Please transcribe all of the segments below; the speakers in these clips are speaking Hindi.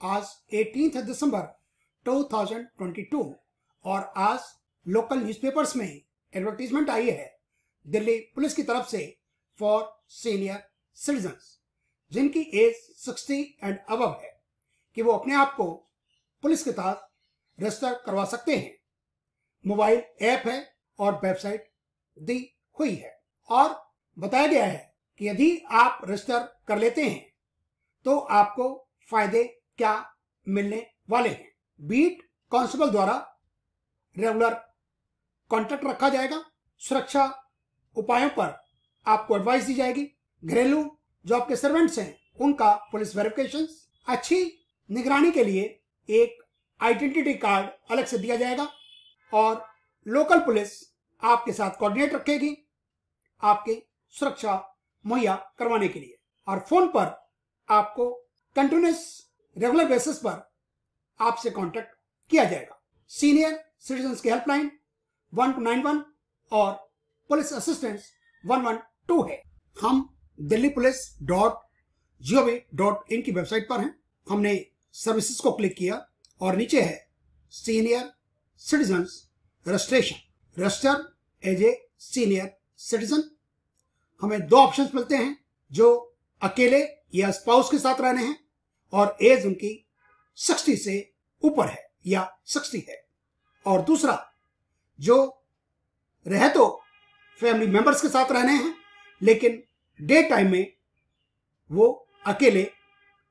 आज 18 दिसंबर 2022 और आज लोकल न्यूज़पेपर्स में एडवर्टीजमेंट आई है। दिल्ली पुलिस की तरफ़ से फॉर सीनियर सिटीजन्स जिनकी एज 60 एंड अबव है, कि वो अपने आप को पुलिस के तहत रजिस्टर करवा सकते हैं। मोबाइल ऐप है और वेबसाइट दी हुई है और बताया गया है कि यदि आप रजिस्टर कर लेते हैं तो आपको फ़ायदे क्या मिलने वाले हैं? बीट कांस्टेबल द्वारा रेगुलर कांटेक्ट रखा जाएगा। सुरक्षा उपायों पर आपको एडवाइस दी जाएगी। घरेलू जो आपके सर्वेंट्स हैं, उनका पुलिस वेरिफिकेशन अच्छी निगरानी के लिए एक आइडेंटिटी कार्ड अलग से दिया जाएगा और लोकल पुलिस आपके साथ कोऑर्डिनेट रखेगी आपकी सुरक्षा मुहैया करवाने के लिए। और फ़ोन पर आपको कंटिन्यूस रेगुलर बेसिस पर आपसे कांटेक्ट किया जाएगा। सीनियर सिटीजन की helpline one two nine one और police assistance one one two है। हम Delhi police dot G O V dot in की वेबसाइट पर हैं। हमने सर्विसेज़ को क्लिक किया और नीचे है senior citizen registration register as a senior citizen हमें दो ऑप्शंस मिलते हैं जो अकेले या स्पाउस के साथ रहने हैं। और एज उनकी 60 से ऊपर है या 60 है। और दूसरा, जो रह तो फैमिली मेंबर्स के साथ रहने हैं, लेकिन डे टाइम में वो अकेले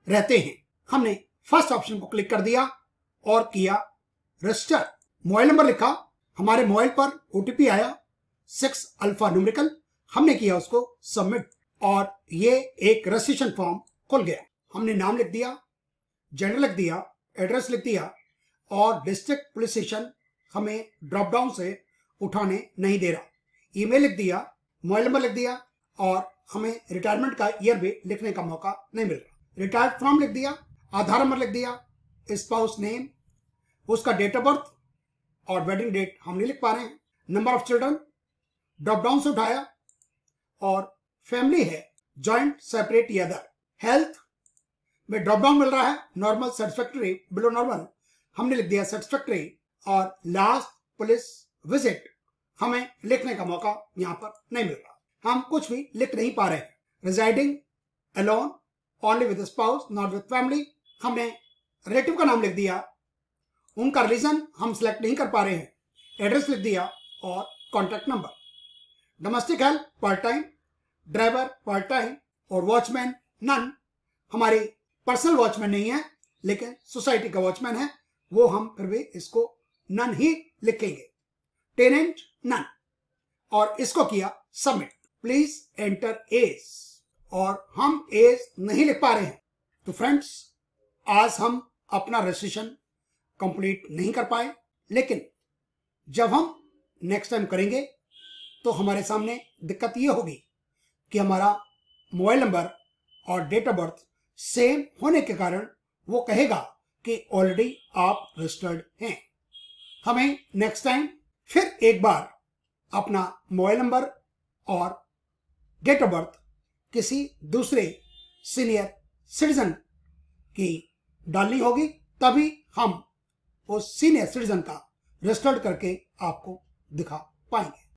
रहते हैं। हमने फ़र्स्ट ऑप्शन को क्लिक कर दिया और किया रजिस्टर मोबाइल नंबर लिखा, हमारे मोबाइल पर ओटीपी आया सिक्स अल्फ़ा न्यूमेरिकल हमने किया उसको सबमिट और ये एक रजिस्ट्रेशन फॉर्म खुल गया। हमने नाम लिख दिया जेंडर लिख दिया एड्रेस लिख दिया, और डिस्ट्रिक्ट पुलिस स्टेशन हमें ड्रॉप डाउन से उठाने नहीं दे रहा। ईमेल लिख दिया मोबाइल नंबर लिख दिया, और हमें रिटायरमेंट का ईयर भी लिखने का मौका नहीं मिल रहा। रिटायर्ड फॉर्म लिख दिया, आधार नंबर लिख दिया स्पाउस नेम उसका डेट ऑफ़ बर्थ और वेडिंग डेट हम नहीं लिख पा रहे हैं। Number of children drop down से उठाया, और फैमिली है जॉइंट सेपरेट या अदर हेल्थ में ड्रॉप डाउन मिल रहा है नॉर्मल सेटिस्फैक्ट्री बिलो नॉर्मल हमने लिख दिया सेटिस्फैक्ट्री और लास्ट पुलिस विज़िट हमें लिखने का मौका यहाँ पर नहीं मिल रहा। हम कुछ भी लिख नहीं पा रहे residing alone only with spouse not with family हमने रिलेटिव का नाम लिख दिया। उनका रीजन हम सिलेक्ट नहीं कर पा रहे हैं। एड्रेस लिख दिया और contact number domestic help part time driver part time और वॉचमैन नन हमारी पर्सनल वॉचमैन नहीं है, लेकिन सोसाइटी का वॉचमैन है, वो हम फिर भी इसको नन ही लिखेंगे। Tenant none. और इसको किया सबमिट। Please enter as. और हम एज नहीं लिख पा रहे हैं। तो फ्रेंड्स, आज हम अपना रजिस्ट्रेशन कंप्लीट नहीं कर पाए, लेकिन जब हम नेक्स्ट टाइम करेंगे तो हमारे सामने दिक्कत ये होगी कि हमारा मोबाइल नंबर और डेट ऑफ़ बर्थ सेम होने के कारण वो कहेगा कि ऑलरेडी आप रजिस्टर्ड हैं। हमें नेक्स्ट टाइम फिर एक बार अपना मोबाइल नंबर और डेट ऑफ़ बर्थ किसी दूसरे सीनियर सिटीजन की डालनी होगी, तभी हम उस सीनियर सिटीजन का रजिस्टर्ड करके आपको दिखा पाएँगे।